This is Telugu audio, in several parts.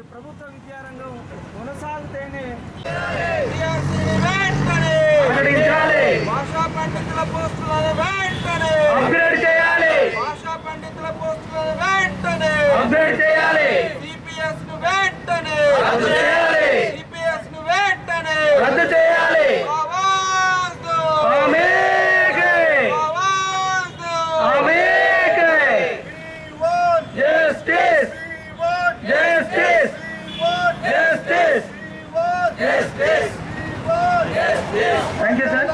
మరి ప్రభుత్వ విద్యారంగం కొనసాగితేనే భాషా పండితుల పోస్టులను వెంటనే. అప్గ్రేడ్ చేయాలి. భాషా పండితుల పోస్టులను వెంటనే. అప్గ్రేడ్ చేయాలి. సిపిఎస్ను వెంటనే రద్దు చేయాలి సిపిఎస్ను వెంటనే రద్దు చేయాలి ఆవాజ్ దో ఆమేకే ఆవాజ్ దో ఆమేకే justice justice justice justice thank you sir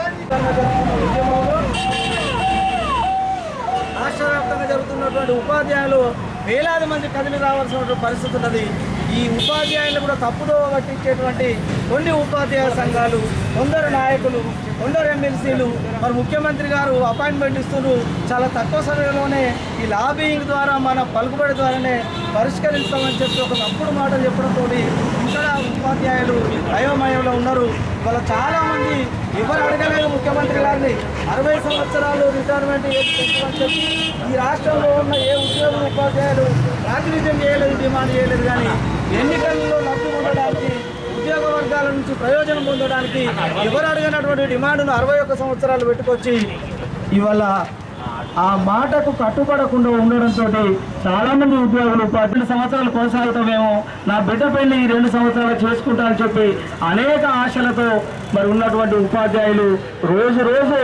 రాష్ట్ర వ్యాప్తంగా జరుగుతున్నటువంటి ఉపాధ్యాయులు వేలాది మంది కదిలి రావాల్సినటువంటి పరిస్థితి ఉన్నది. ఈ ఉపాధ్యాయులు కూడా తప్పుదో పట్టించేటువంటి కొన్ని ఉపాధ్యాయ సంఘాలు కొందరు నాయకులు కొందరు ఎమ్మెల్సీలు మరి ముఖ్యమంత్రి గారు అపాయింట్మెంట్ ఇస్తున్నారు. చాలా తక్కువ సమయంలోనే ఈ లాబింగ్ ద్వారా మన పలుకుబడి ద్వారానే పరిష్కరిస్తామని చెప్పి ఒక తప్పుడు మాటలు చెప్పడంతో ఉపాధ్యాయులు అయోమయంలో ఉన్నారు. వాళ్ళ చాలామంది ఎవరు అడగలేదు ముఖ్యమంత్రి గారిని. అరవై సంవత్సరాలు రిటైర్మెంట్ చెప్పి ఈ రాష్ట్రంలో ఉన్న ఏ ఉద్యోగ ఉపాధ్యాయులు ప్రాతినిధ్యం చేయలేదు డిమాండ్ చేయలేదు కానీ ఎన్నికల్లో లబ్ధి ఉండడానికి ఉద్యోగ వర్గాల నుంచి ప్రయోజనం పొందడానికి ఎవరు అడిగినటువంటి డిమాండ్ను అరవై ఒక్క సంవత్సరాలు పెట్టుకొచ్చి ఇవాళ ఆ మాటకు కట్టుబడకుండా ఉండడంతో చాలామంది ఉద్యోగులు పద్దెనిమిది సంవత్సరాలు కొనసాగుతామేమో నా బిడ్డ పెళ్ళి ఈ రెండు సంవత్సరాలు చేసుకుంటా అని చెప్పి అనేక ఆశలతో మరి ఉన్నటువంటి ఉపాధ్యాయులు రోజు రోజు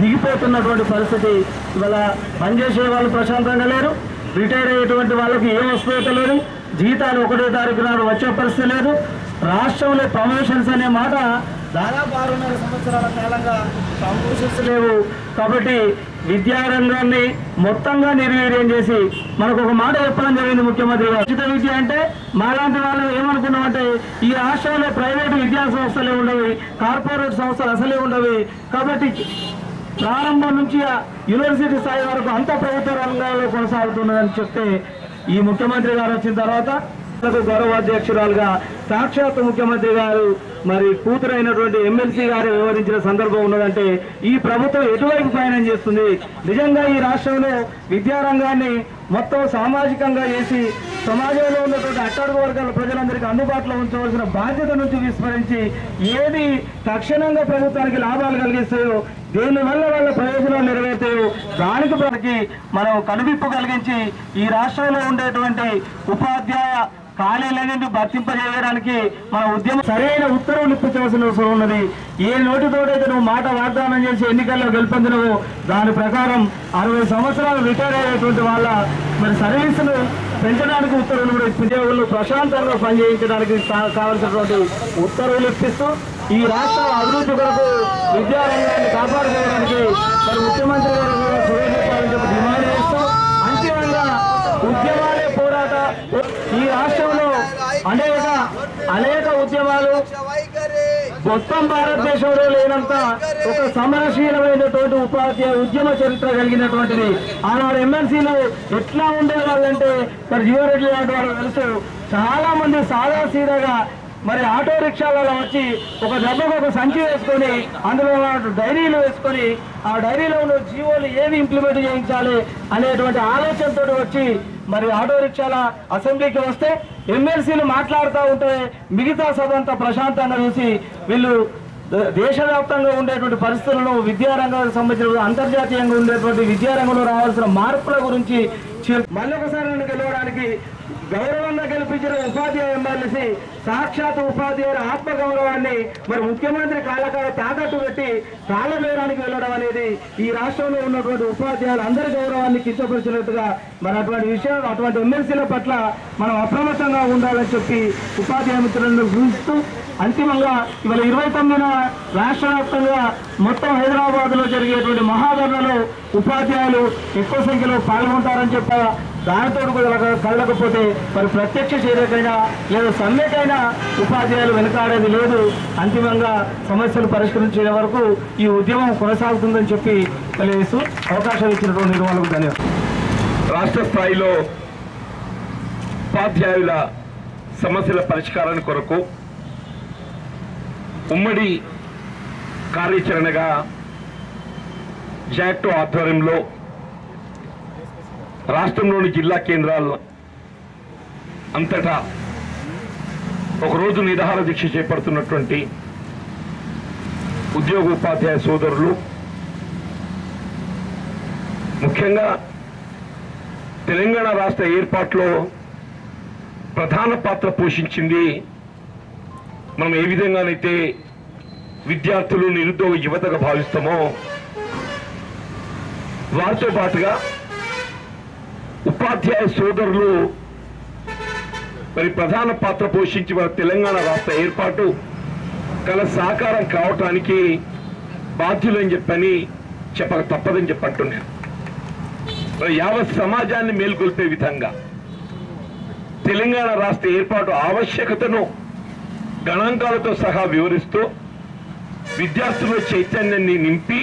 దిగిపోతున్నటువంటి పరిస్థితి. ఇవాళ పనిచేసే వాళ్ళు ప్రశాంతంగా లేరు. రిటైర్ అయ్యేటువంటి వాళ్ళకి ఏం వస్తుందో లేదు. జీతాలు ఒకటో తారీఖు నాడు వచ్చే పరిస్థితి లేదు. రాష్ట్రంలో ప్రమోషన్స్ అనే మాట దాదాపు ఆరున్నర సంవత్సరాల కాలంగా ప్రమోషన్స్ లేవు. కాబట్టి విద్యారంగాన్ని మొత్తంగా నిర్వీర్యం చేసి మనకు ఒక మాట చెప్పడం జరిగింది ముఖ్యమంత్రి గారు. ఉచిత విద్య అంటే మాలాంటి వాళ్ళు ఏమనుకున్నామంటే ఈ రాష్ట్రంలో ప్రైవేటు విద్యా సంస్థలే ఉండవి కార్పొరేట్ సంస్థలు అసలే ఉండవి. కాబట్టి ప్రారంభం నుంచి యూనివర్సిటీ స్థాయి వరకు అంత ప్రభుత్వ రంగాల్లో కొనసాగుతున్నదని చెప్తే ఈ ముఖ్యమంత్రి గారు వచ్చిన తర్వాత గౌరవాధ్యక్షురాలుగా సాక్షాత్ ముఖ్యమంత్రి గారు మరి కూతురైనటువంటి ఎమ్మెల్సీ గారు వివరించిన సందర్భం ఉన్నదంటే ఈ ప్రభుత్వం ఎటువైపు ప్రయాణం చేస్తుంది? నిజంగా ఈ రాష్ట్రంలో విద్యారంగాన్ని మొత్తం సామాజికంగా చేసి సమాజంలో ఉన్నటువంటి అట్టడుగు వర్గాల ప్రజలందరికీ అందుబాటులో ఉంచవలసిన బాధ్యత నుంచి విస్మరించి ఏది తక్షణంగా ప్రభుత్వానికి లాభాలు కలిగిస్తాయో దేని వల్ల వాళ్ళ ప్రయోజనాలు నెరవేర్తాయో దానికి మనం కనువిప్పు కలిగించి ఈ రాష్ట్రంలో ఉండేటువంటి ఉపాధ్యాయ ఖాళీలన్నింటి భర్తింపజేయడానికి మన ఉద్యమం సరైన ఉత్తర్వులు ఇప్పించాల్సిన అవసరం ఉన్నది. ఏ నోటితోటైతే నువ్వు మాట వాగ్దానం చేసి ఎన్నికల్లో గెలుపొందినవో దాని ప్రకారం అరవై సంవత్సరాలు రిటైర్ అయ్యేటువంటి వాళ్ళ మరి సర్వీసులు పెంచడానికి ఉత్తర్వులు కూడా ఉద్యోగులు ప్రశాంతంగా పనిచేయించడానికి కా- కావలసినటువంటి ఉత్తర్వులు ఇప్పిస్తూ ఈ రాష్ట్ర అభివృద్ధి కొరకు విద్యారంగాన్ని కాపాడుకోవడానికి మరి ముఖ్యమంత్రి గారు కూడా చొరవ చూపాలని చెప్పి డిమాండ్ చేస్తూ అంతిమంగా ఉద్యమాలే పోరాట ఈ రాష్ట్రంలో అనేక అనేక ఉద్యమాలు. మొత్తం భారతదేశంలో లేనంత ఒక సమరశీలమైనటువంటి ఉపాధ్యాయ ఉద్యమ చరిత్ర కలిగినటువంటిది. ఆనాడు ఎమ్మెల్సీలు ఎట్లా ఉండేవాళ్ళంటే మరి జీవరెడ్డి లాంటి వాళ్ళు తెలుసు. చాలా మంది సాదాసీదాగా మరి ఆటో రిక్షాలలో వచ్చి ఒక డబ్బుకు ఒక సంచి వేసుకొని అందులో డైరీలు వేసుకొని ఆ డైరీలో ఉన్న జీవోలు ఏవి ఇంప్లిమెంట్ చేయించాలి అనేటువంటి ఆలోచనతో వచ్చి మరి ఆటో రిక్షాల అసెంబ్లీకి వస్తే ఎమ్మెల్సీలు మాట్లాడుతూ ఉంటే మిగతా సభ ప్రశాంతంగా చూసి వీళ్ళు ద- దేశవ్యాప్తంగా ఉండేటువంటి పరిస్థితులను విద్యారంగానికి సంబంధించిన అంతర్జాతీయంగా ఉండేటువంటి విద్యారంగంలో రావాల్సిన మార్పుల గురించి చెప్- మళ్ళీ ఒకసారి నన్ను గెలవడానికి గౌరవంగా గెలిపించిన ఉపాధ్యాయ ఎమ్మెల్సీ సాక్షాత్ ఉపాధ్యాయుల ఆత్మగౌరవాన్ని మరి ముఖ్యమంత్రి కాలకాల తాకట్టు పెట్టి కాలవేరానికి వెళ్ళడం అనేది ఈ రాష్ట్రంలో ఉన్నటువంటి ఉపాధ్యాయులు అందరి గౌరవాన్ని కించపరిచినట్టుగా మరి అటువంటి విషయాలు అటువంటి ఎమ్మెల్సీల పట్ల మనం అప్రమత్తంగా ఉండాలని చెప్పి ఉపాధ్యాయ మిత్రులను సూచిస్తూ అంతిమంగా ఇవాళ ఇరవై తొమ్మిదిన రాష్ట్ర వ్యాప్తంగా మొత్తం హైదరాబాద్లో జరిగేటువంటి మహాధరణలో ఉపాధ్యాయులు ఎక్కువ సంఖ్యలో పాల్గొంటారని చెప్ప దానితో కూడా కళ్ళకపోతే మరి ప్రత్యక్ష చేరకైనా లేదా సమ్మెకైనా ఉపాధ్యాయులు వెనుకాడేది లేదు. అంతిమంగా సమస్యలు పరిష్కరించే వరకు ఈ ఉద్యమం కొనసాగుతుందని చెప్పి తెలియజేస్తూ అవకాశం ఇచ్చినటువంటి నిర్మాణకు ధన్యవాదాలు. రాష్ట్ర స్థాయిలో ఉపాధ్యాయుల సమస్యల పరిష్కారాన్ని కొరకు ఉమ్మడి కార్యాచరణగా జాక్టో ఆధ్వర్యంలో రాష్ట్రంలోని జిల్లా కేంద్రాల అంతటా ఒకరోజు నిరాహార దీక్ష చేపడుతున్నటువంటి ఉద్యోగ ఉపాధ్యాయ సోదరులు ముఖ్యంగా తెలంగాణ రాష్ట్ర ఏర్పాటులో ప్రధాన పాత్ర పోషించింది మనం ఏ విధంగానైతే విద్యార్థులు నిరుద్యోగ యువతగా భావిస్తామో వారితో పాటుగా ఉపాధ్యాయ సోదరులు మరి ప్రధాన పాత్ర పోషించి మన తెలంగాణ రాష్ట్ర ఏర్పాటు కల సాకారం కావటానికి బాధ్యులని చెప్పని చెప్పక తప్పదని చెప్పట్టున్నాను మరి యావత్ సమాజాన్ని మేల్కొల్పే విధంగా తెలంగాణ రాష్ట్ర ఏర్పాటు ఆవశ్యకతను గణాంకాలతో సహా వివరిస్తూ విద్యార్థుల చైతన్యాన్ని నింపి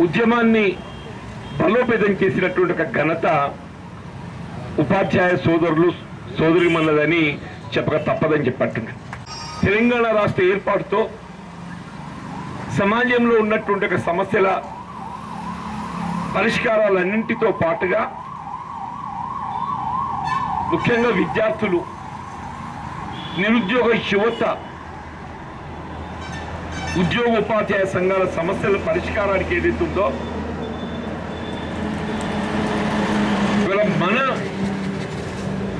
ఉద్యమాన్ని బలోపేతం చేసినటువంటి ఒక ఘనత ఉపాధ్యాయ సోదరులు సోదరిమన్నదని చెప్పక తప్పదని చెప్పంటున్నాను తెలంగాణ రాష్ట్ర ఏర్పాటుతో సమాజంలో ఉన్నటువంటి ఒక సమస్యల పరిష్కారాలన్నింటితో పాటుగా ముఖ్యంగా విద్యార్థులు నిరుద్యోగ యువత ఉద్యోగ ఉపాధ్యాయ సంఘాల సమస్యల పరిష్కారానికి ఏదైతుందో ఇవాళ మన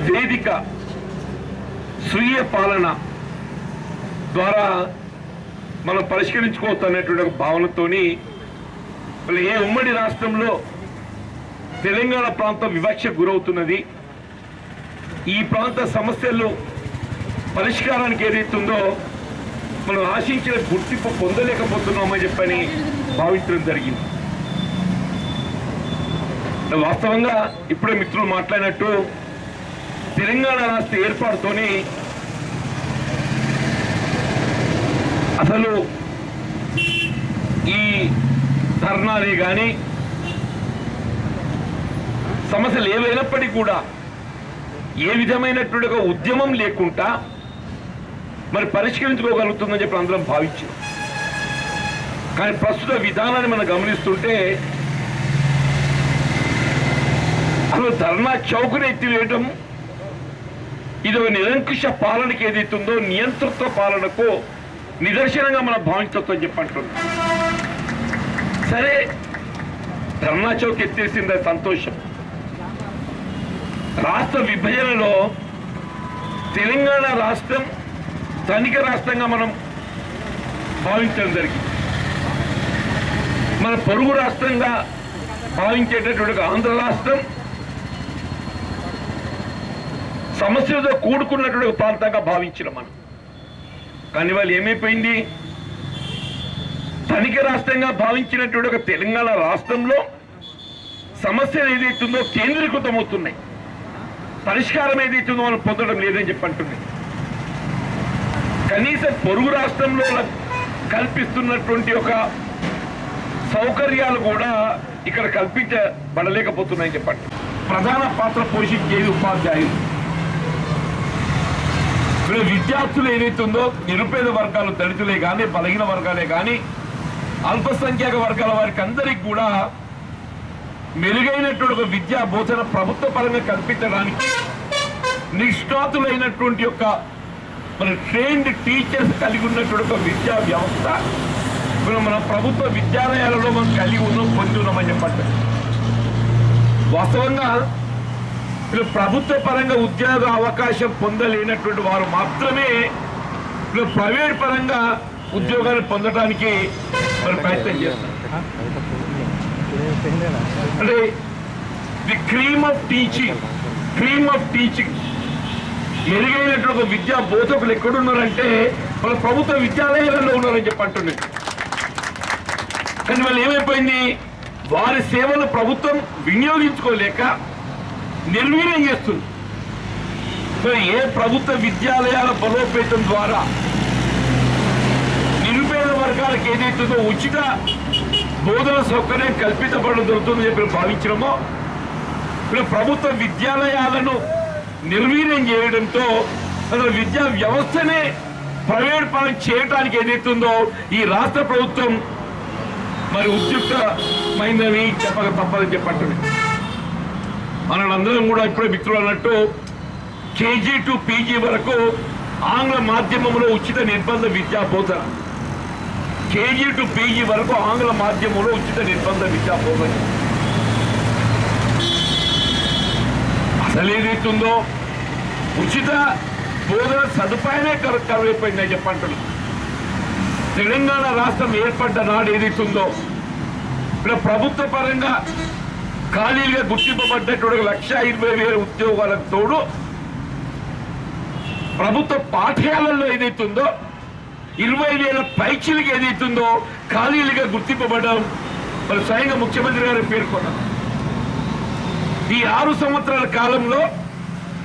వేదిక స్వీయ పాలన ద్వారా మనం పరిష్కరించుకోవచ్చు అనేటువంటి ఒక భావనతోని ఏ ఉమ్మడి రాష్ట్రంలో తెలంగాణ ప్రాంతం వివక్ష గురవుతున్నది ఈ ప్రాంత సమస్యలు పరిష్కారానికి ఏదైతుందో మనం ఆశించిన గుర్తింపు పొందలేకపోతున్నామని చెప్పని భావించడం జరిగింది. వాస్తవంగా ఇప్పుడే మిత్రులు మాట్లాడినట్టు తెలంగాణ రాష్ట్ర ఏర్పాటుతోని అసలు ఈ ధర్నాలే కానీ సమస్యలు ఏవైనప్పటికీ కూడా ఏ విధమైనటువంటి ఒక ఉద్యమం లేకుండా మరి పరిష్కరించుకోగలుగుతుందని చెప్పి అందరం భావించాం. కానీ ప్రస్తుత విధానాన్ని మనం గమనిస్తుంటే అసలు ధర్నా చౌకను ఎత్తివేయటం ఇది ఒక నిరంకుశ పాలనకి ఏదైతుందో నియంతృత్వ పాలనకు నిదర్శనంగా మనం భావించవచ్చని చెప్పంటున్నాం సరే ధర్నా చౌక్ ఎత్తేసింది సంతోషం. రాష్ట్ర విభజనలో తెలంగాణ రాష్ట్రం ధనిక రాష్ట్రంగా మనం భావించడం జరిగింది. మన పొరుగు రాష్ట్రంగా భావించేటటువంటి ఆంధ్ర రాష్ట్రం సమస్యలతో కూడుకున్నటువంటి ప్రాంతంగా భావించిన మనం. కానీ వాళ్ళు ఏమైపోయింది? ధనిక రాష్ట్రంగా భావించినటువంటి ఒక తెలంగాణ రాష్ట్రంలో సమస్యలు ఏదైతుందో కేంద్రీకృతమవుతున్నాయి. పరిష్కారం ఏదైతుందో మనం పొందడం లేదని చెప్పి అంటున్నాయి. కనీసం పొరుగు రాష్ట్రంలో కల్పిస్తున్నటువంటి ఒక సౌకర్యాలు కూడా ఇక్కడ కల్పించబడలేకపోతున్నాయని చెప్పండి ప్రధాన పాత్ర పోషించేది ఉపాధ్యాయులు. ఇప్పుడు విద్యార్థులు ఏదైతుందో నిరుపేద వర్గాలు దళితులే కానీ బలహీన వర్గాలే కానీ అల్పసంఖ్యాక వర్గాల వారికి అందరికి కూడా మెరుగైనటువంటి ఒక విద్యా బోధన ప్రభుత్వ పరంగా కల్పించడానికి నిష్ణాతులైనటువంటి యొక్క మన ట్రైన్డ్ టీచర్స్ కలిగి ఉన్నటువంటి ఒక విద్యా వ్యవస్థ ఇప్పుడు మన ప్రభుత్వ విద్యాలయాలలో మనం కలిగి ఉన్నాం పొంది ఉన్నామని చెప్పండి వాస్తవంగా ఇప్పుడు ప్రభుత్వ పరంగా ఉద్యోగ అవకాశం పొందలేనటువంటి వారు మాత్రమే ఇప్పుడు ప్రైవేట్ పరంగా ఉద్యోగాలు పొందడానికి మరి ప్రయత్నం చేస్తారు అంటే the cream of teaching cream of teaching. మెరుగైనటువంటి ఒక విద్యా బోధకులు ఎక్కడున్నారంటే వాళ్ళ ప్రభుత్వ విద్యాలయాలలో ఉన్నారని చెప్పి అంటున్నారు కానీ వాళ్ళు ఏమైపోయింది? వారి సేవలు ప్రభుత్వం వినియోగించుకోలేక నిర్వీర్యం చేస్తుంది. మరి ఏ ప్రభుత్వ విద్యాలయాల బలోపేతం ద్వారా నిరుపేద వర్గాలకు ఏదైతుందో ఉచిత బోధన సౌకర్యం కల్పించబడడం జరుగుతుందని చెప్పి భావించడమో ఇప్పుడు ప్రభుత్వ విద్యాలయాలను నిర్వీర్యం చేయడంతో అసలు విద్యా వ్యవస్థనే ప్రైవేట్ పరం చేయడానికి ఏదైతుందో ఈ రాష్ట్ర ప్రభుత్వం మరి ఉద్యుక్తమైందని చెప్పక తప్పదని చెప్పంటుంది మనందరం కూడా ఇప్పుడే మిత్రులు అన్నట్టు కేజీ టు పీజీ వరకు ఆంగ్ల మాధ్యమంలో ఉచిత నిర్బంధ విద్యా బోధన కేజీ టు పీజీ వరకు ఆంగ్ల మాధ్యమంలో ఉచిత నిర్బంధ విద్యా బోధన అసలు ఏదైతుందో ఉచిత బోధన సదుపాయమే కరువైపోయిందని చెప్పంటున్నాను తెలంగాణ రాష్ట్రం ఏర్పడ్డ నాడు ఏదైతుందో ఇప్పుడు ప్రభుత్వ పరంగా ఖాళీలుగా గుర్తింపబడ్డటువంటి లక్ష ఇరవై వేల ఉద్యోగాలకు తోడు ప్రభుత్వ పాఠశాలల్లో ఏదైతుందో ఇరవై వేల పైచీలకు ఏదైతుందో ఖాళీలుగా గుర్తింపబడడం మరి స్వయంగా ముఖ్యమంత్రి గారు పేర్కొన్నారు. ఈ ఆరు సంవత్సరాల కాలంలో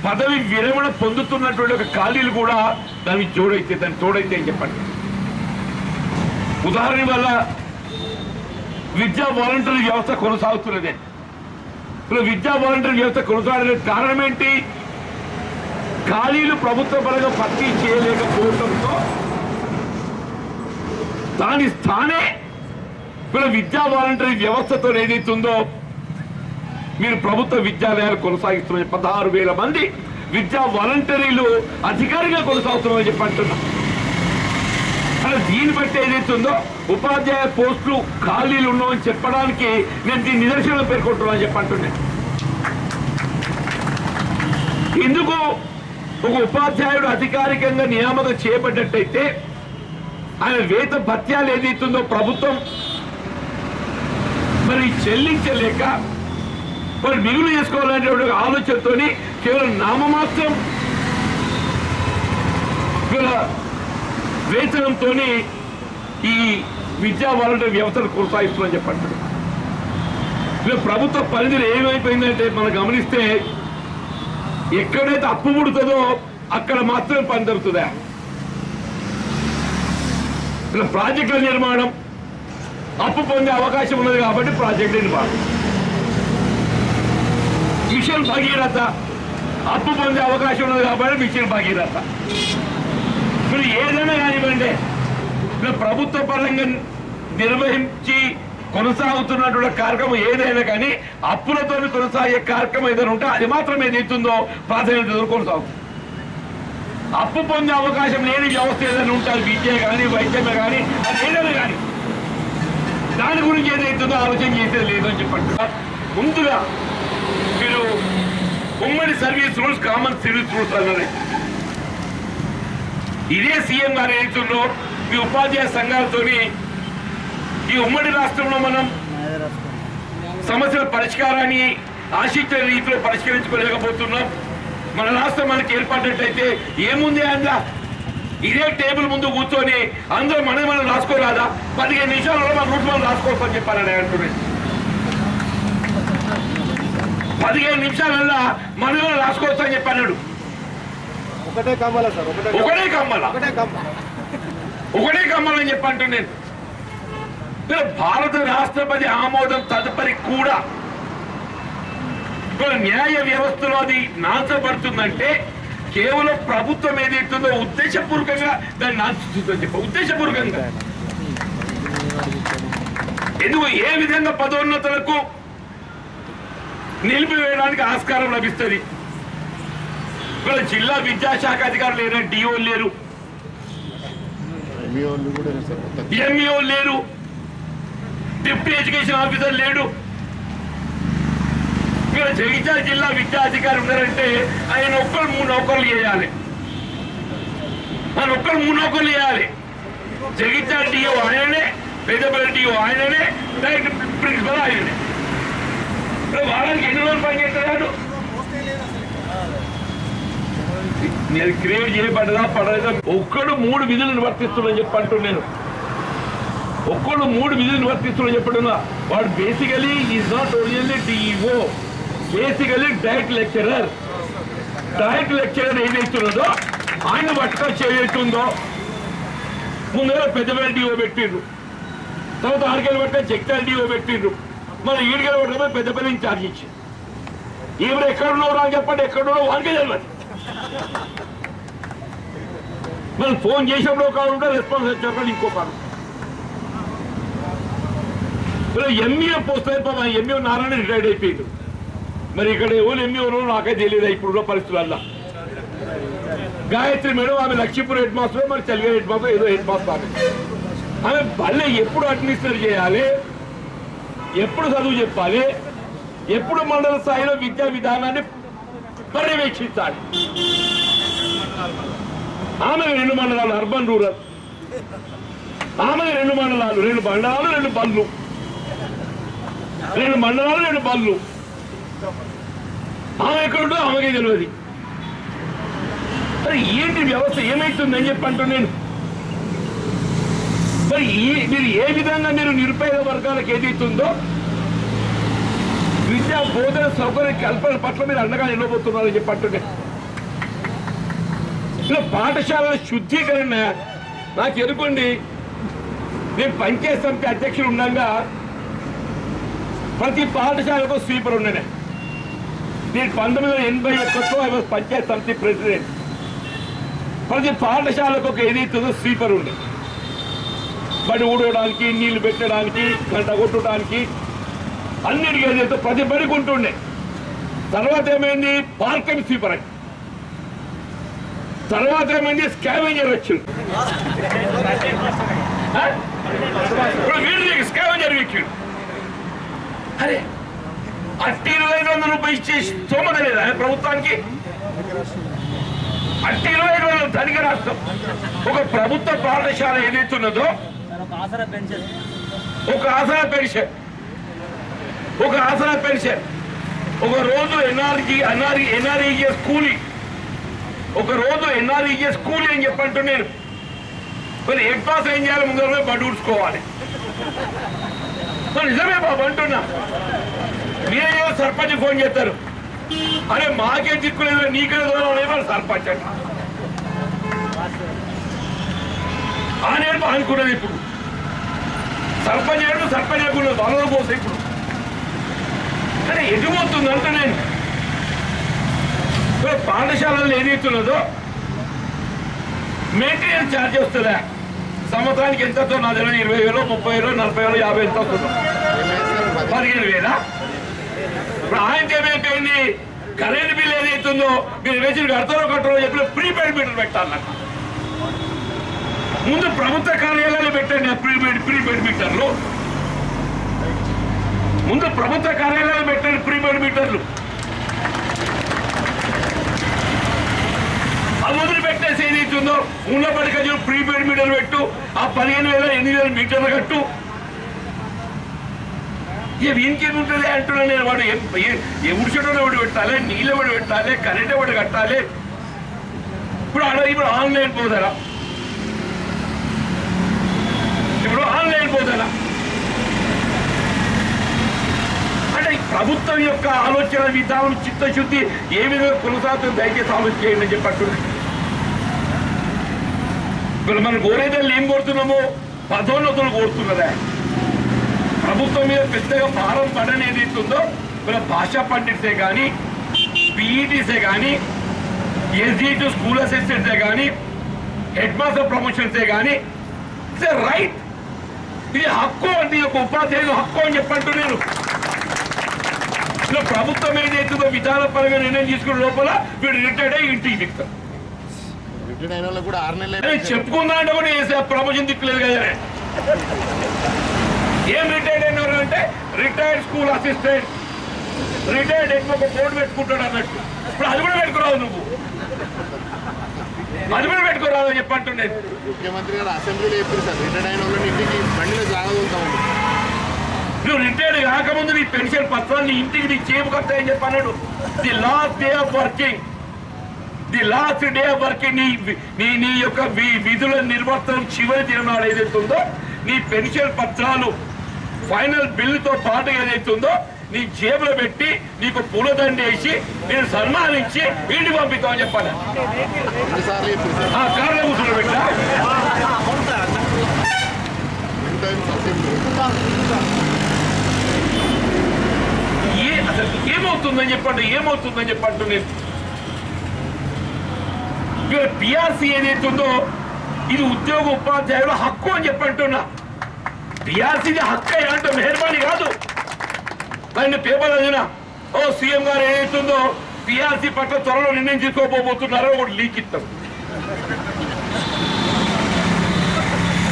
పదవి విరమణ పొందుతున్నటువంటి ఒక ఖాళీలు కూడా దానికి జోడైతే దానికి తోడైతే అని చెప్పండి? ఉదాహరణ వల్ల విద్యా వాలంటీర్ వ్యవస్థ కొనసాగుతున్నదే. ఇప్పుడు విద్యా వాలంటీర్ వ్యవస్థ కొనసాగడానికి కారణం ఏంటి? ఖాళీలు ప్రభుత్వ పరంగా భర్తీ చేయలేకపోవడంతో దాని స్థానే ఇప్పుడు విద్యా వాలంటీర్ వ్యవస్థతో ఏదైతుందో మీరు ప్రభుత్వ విద్యాలయాలు కొనసాగిస్తున్నాయి పదహారు వేల మంది విద్యా వాలంటీర్లు అధికారిగా కొనసాగుతున్నామని చెప్పి అంటున్నా అలా దీన్ని బట్టి ఏదైతుందో ఉపాధ్యాయ పోస్టులు ఖాళీలు ఉన్నామని చెప్పడానికి నేను దీని నిదర్శనం పేర్కొంటున్నాను చెప్పి అంటున్నాను ఎందుకు ఒక ఉపాధ్యాయుడు అధికారికంగా నియామకం చేయబడ్డట్టయితే ఆయన వేత భత్యాలు ఏదైతుందో ప్రభుత్వం మరి చెల్లించలేక మరి మిగులు చేసుకోవాలనేటువంటి ఆలోచనతోని కేవలం నామమాత్రం వేతనంతో ఈ విద్యా వాళ్ళ వ్యవస్థను కొనసాగిస్తుందని చెప్పండి ఇలా ప్రభుత్వ పరిధిలో ఏమైపోయిందంటే మనం గమనిస్తే ఎక్కడైతే అప్పు పుడుతుందో అక్కడ మాత్రమే పని దొరుకుతుందా ఇలా ప్రాజెక్టుల నిర్మాణం అప్పు పొందే అవకాశం ఉన్నది కాబట్టి ప్రాజెక్టు నిర్మాణం. మిషన్ భగీరథ అప్పు పొందే అవకాశం ఉన్నది కాబట్టి మిషన్ భగీరథ. మీరు ఏదైనా కానివ్వండి ఇలా ప్రభుత్వ పరంగా నిర్వహించి కొనసాగుతున్నటువంటి కార్యక్రమం ఏదైనా కానీ అప్పులతో కొనసాగే కార్యక్రమం ఏదైనా ఉంటే అది మాత్రం ఏదైతుందో ప్రాధాన్యత కొనసాగుతుంది అప్పు పొందే అవకాశం లేని వ్యవస్థ ఏదైనా ఉంటే అది విద్య కానీ వైద్యమే కానీ అది ఏదైనా కానీ దాని గురించి ఏదైతుందో ఆలోచన చేసేది లేదు అని చెప్పండి. ముందుగా మీరు ఉమ్మడి service rules common service rules అన్నది ఇదే సీఎం గారు ఏదైతుందో ఈ ఉపాధ్యాయ సంఘాలతో ఈ ఉమ్మడి రాష్ట్రంలో మనం సమస్యల పరిష్కారాన్ని ఆశించిన రీతిలో పరిష్కరించుకోలేకపోతున్నాం. మన రాష్ట్రం మనకి ఏర్పడినట్టయితే ఏముంది అందులో ఇదే టేబుల్ ముందు కూర్చొని అందరూ మనం మనం రాసుకోరాదా? పదిహేను నిమిషాలలో మన రూట్ మనం రాసుకోవచ్చు అని చెప్పారని అంటున్నాను పదిహేను నిమిషాలల్లో మనం రాసుకోవచ్చు అని చెప్పన్నాడు ఒకటే కమ్మల సార్ ఒకటే కమ్మల. ఒకటే కమ్మ. ఒకటే కమ్మాలని చెప్పంటు నేను. భారత రాష్ట్రపతి ఆమోదం తదుపరి కూడా. ఇలా న్యాయ వ్యవస్థలో అది నాశపడుతుందంటే కేవలం ప్రభుత్వం ఏదైతుందో ఉద్దేశపూర్వకంగా దాన్ని నాశిస్తుందని చెప్ప. ఉద్దేశపూర్వకంగా. ఎందుకు? ఏ విధంగా పదోన్నతులకు నిలిపివేయడానికి ఆస్కారం లభిస్తుంది? ఇక్కడ జిల్లా విద్యాశాఖ అధికారులు లేరు డిఓ లేరు. ఎంఈఓ లేరు డిప్యూటీ ఎడ్యుకేషన్ ఆఫీసర్ లేడు. ఇక్కడ జగిత్యాల జిల్లా విద్యాధికారి ఉన్నారంటే ఆయన ఒక్కరు మూడు నౌకర్లు చేయాలి. ఆయన ఒక్కరు మూడు నౌకర్లు చేయాలి. జగిత్యాల డిఓ ఆయననే పెద్దపల్లి డిఓ ఆయననే డైరెక్ట్ ప్రిన్సిపల్ ఆయననే. వారానికి ఎన్ని రోజులు పనిచేస్తున్నాడు నేను క్రియేట్ చేయబడ్డదా పడలేదా? ఒక్కడు మూడు విధులు నిర్వర్తిస్తున్నాను చెప్పి అంటున్నాను ఒక్కడు మూడు విధులు నిర్వర్తిస్తున్నాను చెప్పడున్నా వాడు basically is not only DEO basically direct lecturer direct lecturer ఏదైతున్నదో ఆయన పట్టుకొని చేయట్టుందో ముందర పెద్దపల్లి డిఓ పెట్టిండ్రు. తర్వాత ఆడికెళ్ళి పట్టుకొని చెక్తాల డిఓ పెట్టిండ్రు. మరి ఈడికెళ్ళి పట్టుకొని పెద్దపల్లి ఇన్ఛార్జ్ ఇచ్చి ఈవిడ ఎక్కడున్నావు అని చెప్పండి ఎక్కడున్నావు వాడికే తెలియదు మనం ఫోన్ చేసినప్పుడు ఒక ఉంటే రెస్పాన్స్ వచ్చాక ఇంకో కాదు ఎంఈఓ పోస్ట్ అయిపోయి ఎంఈఓ నారాయణ రిటైర్డ్ అయిపోయింది మరి ఇక్కడ ఎవరు ఎంఈఓ నాకే తెలియదు ఇప్పుడున్న పరిస్థితులల్లో గాయత్రి మేడం ఆమె లక్ష్మీపూర్ హెడ్ మాస్టర్ మరి చలిగా హెడ్ మాస్టర్ ఏదో హెడ్ మాస్టర్ ఆమె. ఆమె భలే ఎప్పుడు అడ్మినిస్టర్ చేయాలి ఎప్పుడు చదువు చెప్పాలి ఎప్పుడు మండల స్థాయిలో విద్యా విధానాన్ని పర్యవేక్షించాలి. ఆమె రెండు మండలాలు అర్బన్ రూరల్. ఆమె రెండు మండలాలు రెండు మండలాలు రెండు బండ్లు. రెండు మండలాలు రెండు పనులు ఆమె ఎక్కడుంటో ఆమెకే తెలియదు. మరి ఏంటి వ్యవస్థ? ఏమైతుందని చెప్పి అంటూ నేను. మరి ఈ మీరు ఏ విధంగా మీరు నిరుపేద వర్గాలకు ఏదైతుందో విద్యా బోధన సౌకర్య కల్పన పట్ల మీరు అండగా నిలబోతున్నారని చెప్పి అంటున్నాను ఇలా పాఠశాలల శుద్ధీకరణ. నాకు ఎరుకోండి నేను పంచాయత్ సమితి అధ్యక్షుడు ఉండగా ప్రతి పాఠశాలకు స్వీపర్ ఉండనే నేను పంతొమ్మిది వందల ఎనభై ఒకటిలో ఐ వాజ్ పంచాయత్ సమితి ప్రెసిడెంట్. ప్రతి పాఠశాలకు ఒక ఏదైతుందో స్వీపర్ ఉండే. బడి ఊడవడానికి నీళ్ళు పెట్టడానికి గంట కొట్టడానికి అన్నిటికీ ఏదైతే ప్రతి బడికి ఉంటుండే. తర్వాత ఏమైంది? పార్కింగ్ స్వీపర్ అని తర్వాత ఏమైంది? స్కావెంజర్ వచ్చింది. ఇప్పుడు స్కావెంజర్ ఎక్కిండు అరే అట్టి ఇరవై ఐదు వందల రూపాయలు ఇచ్చే స్తోమత లేదా ప్రభుత్వానికి? అట్టి ఇరవై ఐదు వందలు ధనిక రాష్ట్రం. ఒక ప్రభుత్వ పాఠశాల ఏదైతే ఉన్నదో ఒక ఆసరా పెన్షన్. ఒక ఆసరా పెన్షన్. ఒక రోజు ఎన్ఆర్జీ ఎన్ఆర్ఈ ఎన్ఆర్ఈజీఎస్ కూలీ ఒక రోజు స్కూల్ ఏం చెప్పంటూ నేను మరి హెడ్ పాస్ ఏం చేయాలి? ముందర పోయి ఊడ్చుకోవాలి. నిజమే బాబు అంటున్నా. మీరే సర్పంచ్ ఫోన్ చేస్తారు. అరే మాకే దిక్కులేదు నీకే దూరం సర్పంచ్ అంట. ఆ నేర్పు అనుకున్నది ఇప్పుడు. సర్పంచ్ ఏడు సర్పంచ్ అనుకున్నది వలన పోసే ఇప్పుడు. కానీ ఎటుపోతుంది అంటే నేను ఇప్పుడు పాఠశాలలో ఏదైతున్నదో మెయింటెనెన్స్ ఛార్జ్ వస్తుందా సంవత్సరానికి ఎంత వస్తుందో నా దగ్గర ఇరవై వేలు ముప్పై వేలు నలభై వేలు యాభై ఎంత వస్తుందో. పదిహేను వేల? ఇప్పుడు ఆయన ఏమైపోయింది కరెంట్ బిల్ ఏదైతుందో మీరు వేసిన కడతారో కట్టరో చెప్పి ప్రీపెయిడ్ మీటర్ పెట్టాలన్నట్టు ముందు ప్రభుత్వ కార్యాలయాలు పెట్టండి ప్రీపెయిడ్ ప్రీపెయిడ్ మీటర్లు. ముందు ప్రభుత్వ కార్యాలయాలు పెట్టండి ప్రీపెయిడ్ మీటర్లు. ఆ వదిలి పెట్టేసి ఏదైతుందో ఉన్న ఉన్నప్పటికీ ప్రీపెయిడ్ మీటర్ పెట్టు ఆ పదిహేను వేల ఎనిమిది వేల మీటర్లు కట్టు. ఇక ఉంటుంది? అంటున్నా నేను వాడు ఉడిచడం ఎవడు పెట్టాలి నీళ్ళు ఎవడు పెట్టాలి కరెంట్ ఎవడు కట్టాలి. ఇప్పుడు ఆడ ఇప్పుడు ఆన్లైన్ పోతారా ఇప్పుడు ఆన్లైన్ పోతారా అంటే ప్రభుత్వం యొక్క ఆలోచన విధానం చిత్తశుద్ధి ఏ విధంగా కొనసాగుతుంది దయచేసి ఆలోచన చేయండి అని చెప్పట్టున్నాయి ఇప్పుడు మనం కోరేదల్ని ఏం కోరుతున్నామో? పదోన్నతులు కోరుతున్నదా. ప్రభుత్వం మీద పెద్దగా భారం పడని ఏదైతే ఉందో మన భాషా పండిట్సే కానీ పీఈటీసే కానీ ఎస్జీ టు స్కూల్ అసిస్టెంట్సే కానీ హెడ్ మాస్టర్ ప్రమోషన్సే కానీ ఇట్స్ రైట్. ఇది హక్కు అంటే ఒక ఉపాధ్యాయులు హక్కు అని చెప్పంటూ నేను ప్రభుత్వం ఏదైతుందో విధానపరంగా నిర్ణయం తీసుకున్న లోపల వీడు రిటైర్డ్ అయ్యి ఇంటికి దిక్తారు రిటైర్డ్ అయిన వాళ్ళకి కూడా ఆరు నెలలు చెప్పుకుందా అంటే కూడా వేసే ప్రమోషన్ దిక్కులేదు కదా ఏం రిటైర్డ్ అయినారు అంటే రిటైర్డ్ స్కూల్ అసిస్టెంట్. రిటైర్డ్ ఎక్కువ ఒక బోర్డు పెట్టుకుంటాడు అన్నట్టు. ఇప్పుడు అది కూడా పెట్టుకురావు నువ్వు. అది కూడా పెట్టుకురావు అని చెప్పంటున్నాను ముఖ్యమంత్రి గారు అసెంబ్లీలో చెప్పారు సార్ రిటైర్డ్ అయిన వాళ్ళని ఇంటికి బండిలో జాగ్రత్త నువ్వు రిటైర్డ్ కాకముందు నీ పెన్షన్ పత్రాన్ని నీ ఇంటికి నీ చేపకొస్తాయని చెప్పన్నాడు the last day of working. The last day వరకు నీ నీ నీ యొక్క విధుల నిర్వర్తనం చివరి తిరునాడు ఏదైతే ఉందో నీ పెన్షన్ పత్రాలు ఫైనల్ బిల్లుతో పాటు ఏదైతే ఉందో నీ జేబులో పెట్టి నీకు పూలదండ వేసి నేను సన్మానించి ఇంటి పంపిస్తామని చెప్పాలి. పెట్టా ఏ అసలు ఏమవుతుందని చెప్పండి ఏమవుతుందని చెప్పండి నేను ఇక్కడ పిఆర్సీ ఏదైతే ఉందో ఇది ఉద్యోగ ఉపాధ్యాయుల హక్కు అని చెప్పంటున్నా పిఆర్సీది హక్కు అంటే మెహర్బానీ కాదు. దాన్ని పేపర్ అదిన ఓ సీఎం గారు ఏదైతుందో పిఆర్సీ పట్ల త్వరలో నిర్ణయం తీసుకోబోతున్నారో ఒకటి లీక్ ఇస్తాం.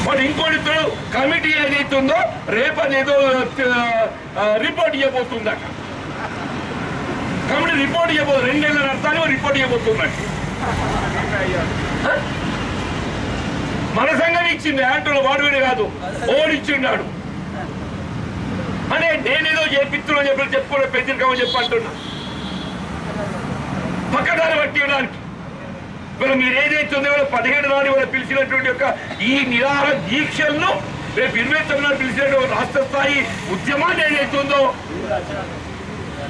వాడు ఇంకోటి కమిటీ ఏదైతే ఉందో రేపు అదేదో రిపోర్ట్ ఇవ్వబోతుందట. కమిటీ రిపోర్ట్ ఇవ్వబోదు రెండేళ్ళ నష్టాలు రిపోర్ట్ ఇవ్వబోతున్నట్టు మన సంఘం ఇచ్చింది అంటున్న వాడు కాదు. ఓడిచ్చిండాడు అనే నేనేదో చేపిస్తున్నా చెప్పి చెప్పుకోలే పెద్దరికమని చెప్పి అంటున్నా. పక్కదారి పట్టి ఇవ్వడానికి ఇప్పుడు మీరు ఏదైతే ఉందో ఇవాళ పదిహేడు నాడు ఇవాళ పిలిచినటువంటి యొక్క ఈ నిరాహార దీక్షలను రేపు ఇరవై తొమ్మిది నాడు పిలిచినటువంటి రాష్ట్ర స్థాయి ఉద్యమాన్ని ఏదైతే ఉందో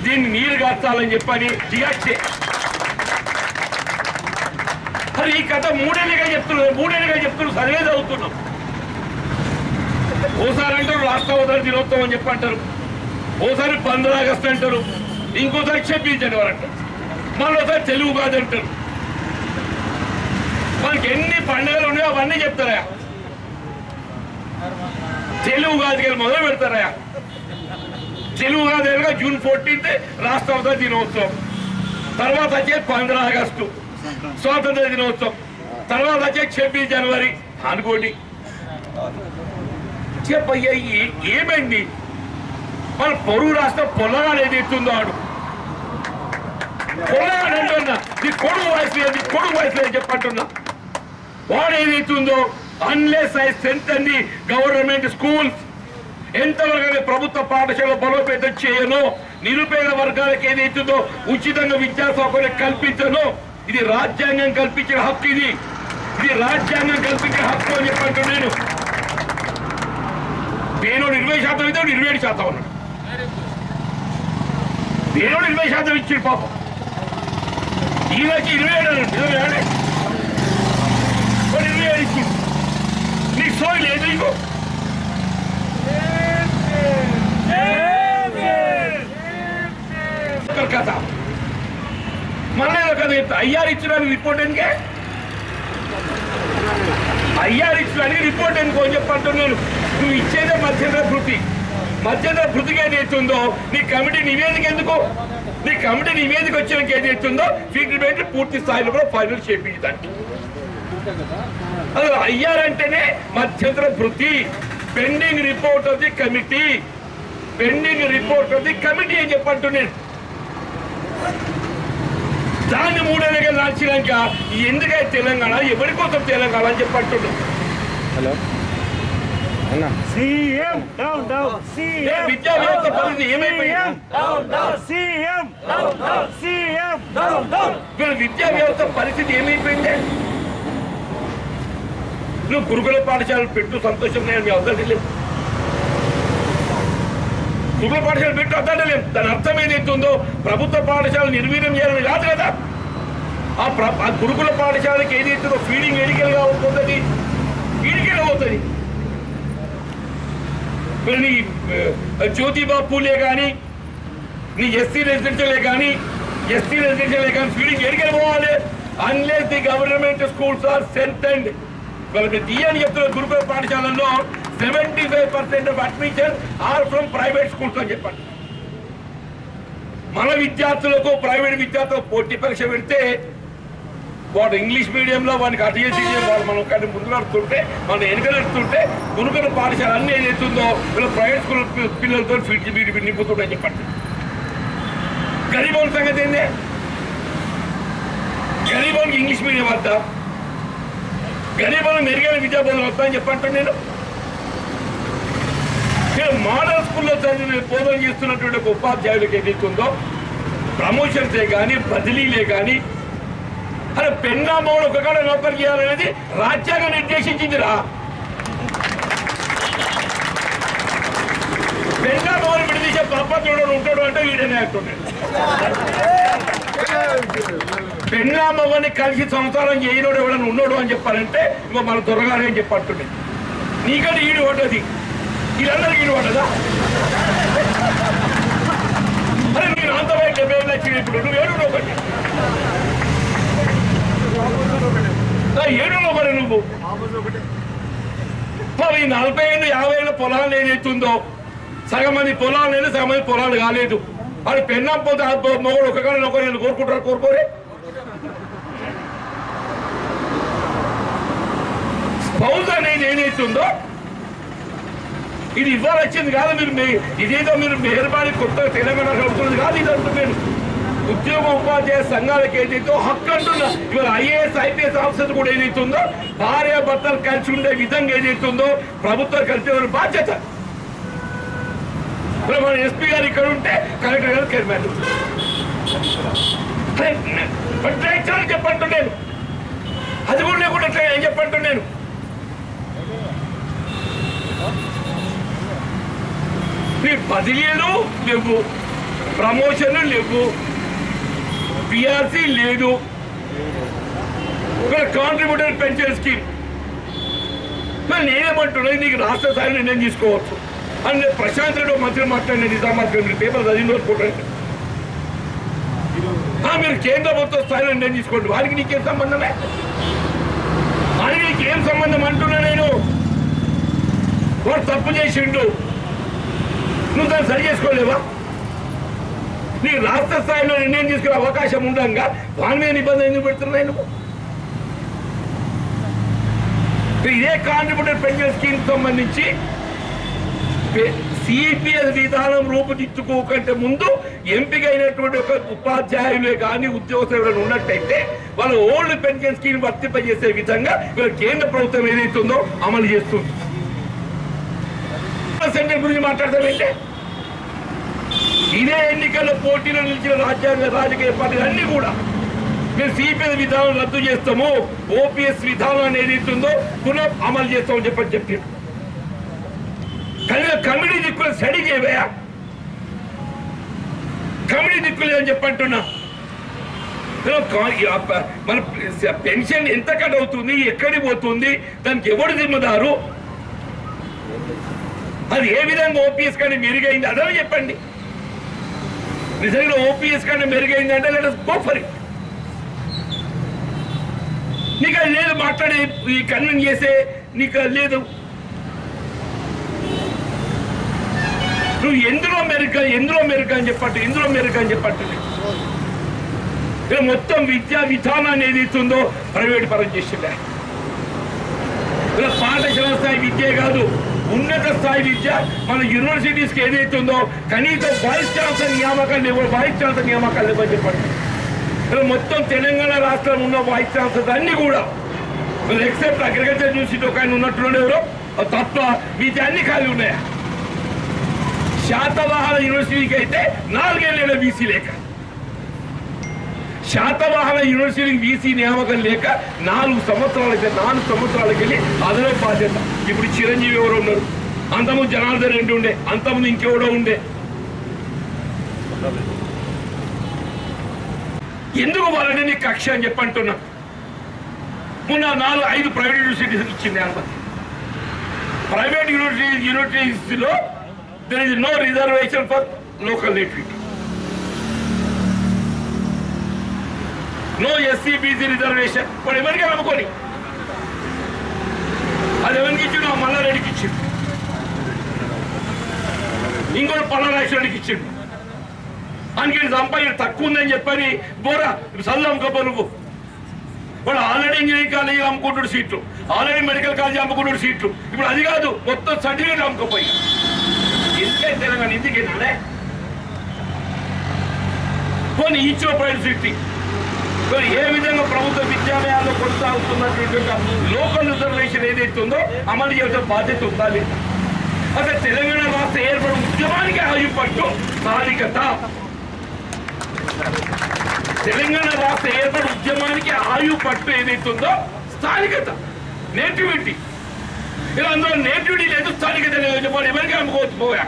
దీన్ని నీరు కాస్తాలని చెప్పని దిగచ్చే అసలు ఈ కథ మూడేళ్ళుగా చెప్తున్నారు మూడేళ్ళుగా చెప్తున్నారు సరే చదువుతున్నాం. ఓసారి అంటారు రాష్ట్ర దినోత్సవం అని చెప్పి అంటారు. ఓసారి పంద్ర ఆగస్టు అంటారు. ఇంకోసారి క్షమించండి జనవరి అంటారు. మరోసారి తెలుగు కాదు అంటారు. మనకి ఎన్ని పండుగలు ఉన్నాయో అవన్నీ చెప్తారా తెలుగు కాదు మొదలు పెడతారా తెలుగు కాదు జూన్ ఫోర్టీన్త్ రాష్ట్ర దినోత్సవం తర్వాత వచ్చేది పంద్ర ఆగస్టు స్వాతంత్ర దినోత్సవం తర్వాత వచ్చే ఛబ్బీస్ జనవరి అనుకోండి. చెప్పయ్యా ఏమండి ఏమైంది? మన పొరుగు రాష్ట్రం పొలగాలు ఏది ఎత్తుందో ఆడు. పొల్లగాడు అంటున్నా. నీ కొడుకు వయసు లేదు నీ కొడుకు వయసు లేదు చెప్పంటున్నా. వాడు ఏదైతుందో అన్లెస్ ఐ స్ట్రెంగ్ అన్ని గవర్నమెంట్ స్కూల్స్ ఎంతవరకు అయితే ప్రభుత్వ పాఠశాల బలోపేతం చేయను నిరుపేద వర్గాలకు ఏదైతుందో ఉచితంగా విద్యా సౌకర్యం కల్పించను ఇది రాజ్యాంగం కల్పించిన హక్కు ఇది ఇది రాజ్యాంగం కల్పించిన హక్కు అని చెప్పంటు నేను పేనోడు ఇరవై శాతం అయితే ఇరవై ఏడు శాతం ఉన్నాడు పేనోడు ఇరవై శాతం ఇచ్చాడు పాపం ఈయన వచ్చి ఇరవై ఏడు అన్నాడు ఇరవై ఏడే వాడు ఇరవై ఏడు ఇచ్చింది నీకు సోయి లేదు నీకు ఒక కథ మళ్ళీ ఏదో ఐఆర్ చెప్తా ఇచ్చినారు రిపోర్ట్ ఎందుకే? ఐఆర్ ఇచ్చినానికి రిపోర్ట్ ఎందుకో? అని నేను నువ్వు ఇచ్చేదే మధ్యంతర భృతి. మధ్యంతర భృతికి ఏదైతుందో నీ కమిటీ నివేదిక ఎందుకు? నీ కమిటీ నివేదిక వచ్చినాక ఏదైతుందో ఫీడ్బ్యాక్ పూర్తి స్థాయిలో కూడా ఫైనల్ చేపించడానికి అసలు అయ్యారంటేనే మధ్యంతర భృతి. Pending report of the committee pending report of the committee అని చెప్పంటున్నాను దాన్ని మూడేళ్ళగా నాల్చినాక ఎందుకై తెలంగాణ ఎవరి కోసం తెలంగాణ అని చెప్పంటున్నాం హలో అన్న సీఎం డౌన్ డౌన్ ఏ సీఎం విద్యా వ్యవస్థ పరిస్థితి ఏమైపోయింది సీఎం సీఎం వీళ్ళ విద్యా వ్యవస్థ పరిస్థితి ఏమైపోయింది నువ్వు గురుకుల పాఠశాలలు పెట్టు సంతోషం నేను మీ అవసరం లేదు గురుకుల పాఠశాల పెట్టు అర్థం లేదు దాని అర్థం ఏదైతుందో ప్రభుత్వ పాఠశాల నిర్వీర్యం చేయాలని కాదు కదా. ఆ ప్ర ఆ గురుకుల పాఠశాలకి ఏదైతుందో ఫీడింగ్ ఎడికలుగా అవుతుంది ఈడికెళ్ళి అవుతుంది మరి నీ ఆ, జ్యోతిబా పూలే కానీ నీ ఎస్సీ రెసిడెన్షియలే కానీ ఎస్సీ రెసిడెన్షియలే కానీ ఫీడింగ్ ఎడికెళ్ళి పోవాలి. Unless the government schools are సెంటెండ్ వాళ్ళకి తీయని చెప్తున్న గురుకుల పాఠశాలల్లో seventy five percent of admission are from private schools అని చెప్పండి. మన విద్యార్థులకు ప్రైవేట్ విద్యార్థులకు పోటీ పరీక్ష పెడితే వాడు ఇంగ్లీష్ మీడియంలో వానికి అటు చేసి వాళ్ళు మనం కానీ ముందు మనం వెనుక గురుకుల పాఠశాల అన్ని ఏదైతుందో వీళ్ళు ప్రైవేట్ స్కూల్ పిల్లలతో ఫీట్ వీటి నింపుతుండని చెప్పండి. గరీబోన్ సంగతి ఏంది? గరీబోన్కి ఇంగ్లీష్ మీడియం వద్దా? గరీబోన్ మెరుగైన విద్యా బోధన వద్దా అని చెప్పంటాను నేను? మోడల్ స్కూల్లో చదివిన పూర్వం చేస్తున్నటువంటి ఒక ఉపాధ్యాయులకు ఏదైతుందో ప్రమోషన్సే కానీ బదిలీలే కానీ అరే పెన్నా మౌడు ఒక కాడ నౌకరు చేయాలనేది రాజ్యాంగం నిర్దేశించిందిరా. పెన్నా మౌడు విడదీసే ప్రపంచంలో ఉంటాడు అంటే వీడనే అంటున్నాడు పెన్నామవ్వని కలిసి సంసారం చేయనోడు ఎవడన్నా ఉన్నాడు అని చెప్పారంటే ఇంకో మన దొరగారు అని చెప్పంటుండే నీకంటే ఈడు ఒకటి వీళ్ళందరికీ ఈడు అరే నేను అంత బయట డెబ్బై ఏళ్ళు వచ్చింది ఇప్పుడు? నువ్వు ఏడు ఒకటి. ఏడు ఏడులో మరి నువ్వు? మరి నలభై ఏళ్ళు యాభై ఏళ్ళ పొలాలు ఏదైతుందో? సగం మంది పొలాలు లేదు సగం మంది పొలాలు కాలేదు. అది పెన్నం పోతే మొగడు ఒక కాలం ఒకరు నేను కోరుకుంటారు కోరుకోరే? పౌజ్ అనేది ఏదైతుందో ఇది ఇవ్వాలి వచ్చింది కాదు మీరు ఇదేదో మీరు మెహర్బాని కొత్త తెలంగాణ కలుపుతున్నది కాదు ఇది అంటున్నాను. ఉద్యోగ ఉపాధ్యాయ సంఘాలకు ఏదైతే హక్కు అంటున్నా ఇవాళ ఐఏఎస్ ఐపీఎస్ ఆఫీసర్ కూడా ఏదైతుందో భార్య భర్తలు కలిసి ఉండే విధంగా ఏదైతుందో ప్రభుత్వం కలిసి బాధ్యత. మన ఎస్పీ గారు ఇక్కడ ఉంటే కలెక్టర్ గారు కెరిమారు ట్రైన్ అది కూడా లేకుండా ట్రైన్ ఏం చెప్పంటు నేను నీ బదిలీలు లేవు. ప్రమోషన్లు లేవు. పిఆర్సీ లేదు. ఇక్కడ కాంట్రిబ్యూటర్ పెన్షన్ స్కీమ్ నేనేమంటున్నా నీకు రాష్ట్ర స్థాయిలో నిర్ణయం తీసుకోవచ్చు. అని నేను ప్రశాంత్ రెడ్డి మంత్రి మాట్లాడిన నిజామాబాద్ మీరు పేపర్ చదివిన రోజు మీరు కేంద్ర ప్రభుత్వ స్థాయిలో నిర్ణయం తీసుకోండి. వారికి నీకేం సంబంధమే? వారికి నీకేం సంబంధం అంటున్నా నేను? వాడు తప్పు చేసిండు. నువ్వు దాన్ని సరి చేసుకోలేవా? నీ రాష్ట్ర స్థాయిలో నిర్ణయం తీసుకునే అవకాశం ఉండగా వాని మీద నిబంధన ఎందుకు పెడుతున్నాయి నువ్వు? ఇదే కాంట్రిబ్యూటర్ పెన్షన్ స్కీమ్ సంబంధించి సిపిఎస్ విధానం రూపుదిద్దుకోకంటే ముందు ఎంపికైనటువంటి ఒక ఉపాధ్యాయులే కానీ ఉద్యోగస్తులు ఎవరైనా ఉన్నట్టయితే వాళ్ళ ఓల్డ్ పెన్షన్ స్కీమ్ వర్తింపజేసే విధంగా వీళ్ళ కేంద్ర ప్రభుత్వం ఏదైతుందో అమలు చేస్తుంది. సెంటర్ గురించి మాట్లాడతామంటే ఇదే ఎన్నికల్లో పోటీలో నిలిచిన రాజ్యాంగ రాజకీయ పార్టీలు అన్ని కూడా మేము సిపిఎస్ విధానం రద్దు చేస్తాము ఓపీఎస్ విధానం అనేది ఉందో పునః అమలు చేస్తామని చెప్పని చెప్పారు కనుక కమిటీ దిక్కులు స్టడీ చేయబోయా కమిటీ దిక్కులు అని చెప్పంటున్నా మన పెన్షన్ ఎంత కట్ అవుతుంది ఎక్కడికి పోతుంది దానికి ఎవడు జిమ్మదారు అది ఏ విధంగా ఓపీఎస్ కానీ మెరుగైంది? అదే చెప్పండి. నిజంగా ఓపీఎస్ కంటే మెరుగైంది అంటే లెట్ గో ఫర్ ఇట్ నీకు అది లేదు మాట్లాడే ఈ కన్విన్ చేసే నీకు అది లేదు. నువ్వు ఎందులో మెరుక ఎందులో మెరుక అని చెప్పట్టు ఎందులో మెరుక అని చెప్పట్టు. మొత్తం విద్యా విధానం అనేది ఇస్తుందో ప్రైవేట్ పరం చేసిండే. ఇలా పాఠశాల స్థాయి విద్యే కాదు. ఉన్నత స్థాయి విద్య మన యూనివర్సిటీస్కి ఏదైతే ఉందో కనీసం వైస్ ఛాన్సలర్ నియామకాలు లేవు వైస్ ఛాన్సలర్ నియామకాలు లేవని చెప్పండి. మొత్తం తెలంగాణ రాష్ట్రం ఉన్న వైస్ ఛాన్సలర్స్ అన్ని కూడా ఎక్సెప్ట్ అగ్రికల్చర్ యూనివర్సిటీ ఒక ఆయన ఉన్నట్టున్నాడు ఎవరో తప్ప మిగతా అన్ని ఖాళీ ఉన్నాయా? శాతవాహన యూనివర్సిటీకి అయితే నాలుగేళ్ళ బీసీ లేక. శాతవాహన యూనివర్సిటీకి బీసీ నియామకం లేక నాలుగు సంవత్సరాలకి నాలుగు సంవత్సరాలకి వెళ్ళి అదనపు బాధ్యత. ఇప్పుడు చిరంజీవి ఎవరు ఉన్నారు. అంతముందు జనార్దన్ రెడ్డి ఉండే అంతముందు ఇంకెవడో ఉండే. ఎందుకు వాళ్ళని నీ కక్ష అని చెప్పంటున్నా మొన్న నాలుగు ఐదు ప్రైవేట్ యూనివర్సిటీస్ ఇచ్చింది అనుమతి private university యూనివర్సిటీస్లో there is no reservation for local nativity no SC BC reservation వాడు ఎవరికి నమ్ముకొని అది ఎవరికి ఇచ్చిండు ఆ మల్లారెడ్డికి ఇచ్చిండు. ఇంకోటి పల్లరాశ్వరుడికి ఇచ్చిండు. అందుకే సంపాదన తక్కువ ఉందని చెప్పని బోరా చదువు అమ్ముకోపో నువ్వు. వాడు ఆల్రెడీ ఇంజనీరింగ్ కాలేజీ అమ్ముకుంటుడు సీట్లు. ఆల్రెడీ మెడికల్ కాలేజీ అమ్ముకుంటుడు సీట్లు. ఇప్పుడు అది కాదు మొత్తం సర్టిఫికేట్ అమ్ముకోపోయి. ఎందుకే తెలంగాణ? ఎందుకేనా? పోనీ ఈచ్ ప్రైవేట్ సిటీ మరి ఏ విధంగా ప్రభుత్వ విద్యాలయాల్లో కొనసాగుతున్నటువంటి యొక్క లోకల్ రిజర్వేషన్ ఏదైతే ఉందో అమలు చేయడం బాధ్యత ఉండాలి. అసలు తెలంగాణ రాష్ట్ర ఏర్పడిన ఉద్యమానికి ఆయుపట్టు స్థానికత. తెలంగాణ రాష్ట్ర ఏర్పడిన ఉద్యమానికి ఆయు పట్టు ఏదైతే ఉందో స్థానికత. నేటివిటీ. ఇలా అందులో నేటివిటీ లేదు స్థానికత లేదు. చెప్పాలి ఎవరికి అమ్ముకోవచ్చు పోయా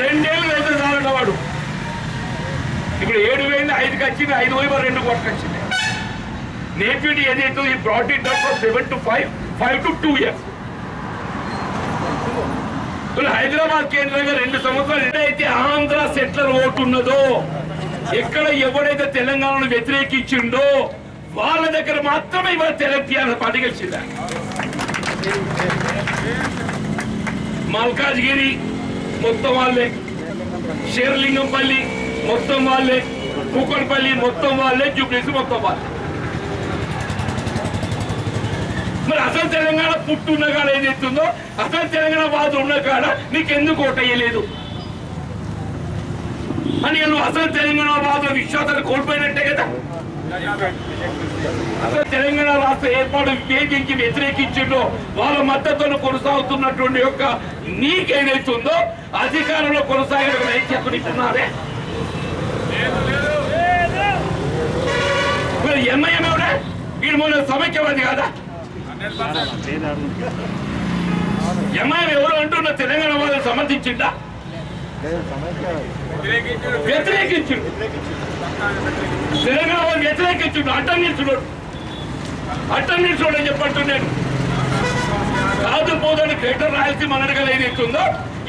రెండేళ్ళు ఉన్నవాడు ఇప్పుడు ఏడు వేలు ఐదుకి వచ్చింది ఐదు వేలు రెండు కొట్టుకొచ్చింది నేటివిటీ ఏదైతే ఈ brought it down from seven to five five to two years ఇప్పుడు హైదరాబాద్ కేంద్రంగా రెండు సంవత్సరాలు ఎక్కడైతే ఆంధ్ర సెట్లర్ ఓటు ఉన్నదో ఎక్కడ ఎవడైతే తెలంగాణను వ్యతిరేకించిండో వాళ్ళ దగ్గర మాత్రమే ఇవాళ తెలంగాణ పార్టీ గెలిచిందా మల్కాజ్గిరి మొత్తం వాళ్ళే. షేర్లింగంపల్లి మొత్తం వాళ్ళే కూకట్పల్లి మొత్తం వాళ్ళే జూబ్లీస్ మొత్తం వాళ్ళే. మరి అసలు తెలంగాణ పుట్టున్న కాడ ఏం చేస్తుందో అసలు తెలంగాణ బాధ ఉన్న కాడ నీకెందుకు ఓటయ్యలేదు అని నువ్వు అసలు తెలంగాణ బాధ విశ్వాసాన్ని కోల్పోయినట్టే కదా? తెలంగాణ రాష్ట్ర ఏర్పాటు వేగించి వ్యతిరేకించిండో వాళ్ళ మద్దతును కొనసాగుతున్నటువంటి యొక్క నీకేదైతుందో అధికారంలో కొనసాగడం ఏం ఎంఐఎం ఎవడే వీడు మొన్న సమైక్యవాది కాదా? ఎంఐఎం ఎవరు అంటున్న? తెలంగాణ వాళ్ళని సమర్థించిందా వ్యతిరేకించు తెలంగాణ వాళ్ళు వ్యతిరేకించుడు అడ్డం నిల్చున్నాడు అడ్డం నిల్చుడు అని చెప్పంటున్నాను. కాదు పోదని గ్రేటర్ రాయలసీమ అనడగా ఏదైతుందో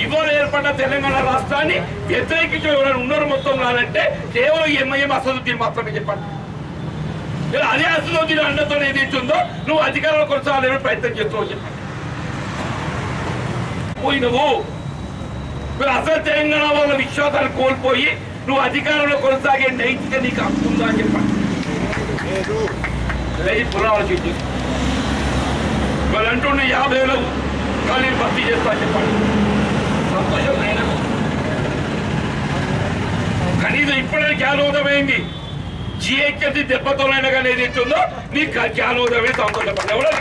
ఇవాళ ఏర్పడ్డ తెలంగాణ రాష్ట్రాన్ని వ్యతిరేకించిన ఎవరైనా ఉన్నారు మొత్తం రానంటే కేవలం ఎంఐఎం అసదుద్దీన్ మాత్రమే చెప్పండి. ఇలా అదే అసదుద్దీన్ అండతో ఏదైతుందో నువ్వు అధికారంలో కొనసాగాలని ప్రయత్నం చేస్తున్నావు చెప్పండి. పోయినవు. మీరు అసలు తెలంగాణ వాళ్ళ విశ్వాసాన్ని కోల్పోయి నువ్వు అధికారంలో కొనసాగే నైతిక నీకు హక్కు ఉందా అని చెప్పండి పునరాలోచించు వాళ్ళు అంటుండే యాభై వేల ఖాళీ భర్తీ చేస్తా చెప్పండి. సంతోషం అయినా కనీసం ఇప్పుడే జ్ఞానోదమైంది. జీఐక్యతి దెబ్బతోనైనా కానీ ఏదైతే ఉందో నీకు జ్ఞానోదమే సంతోషపడి. ఎవరో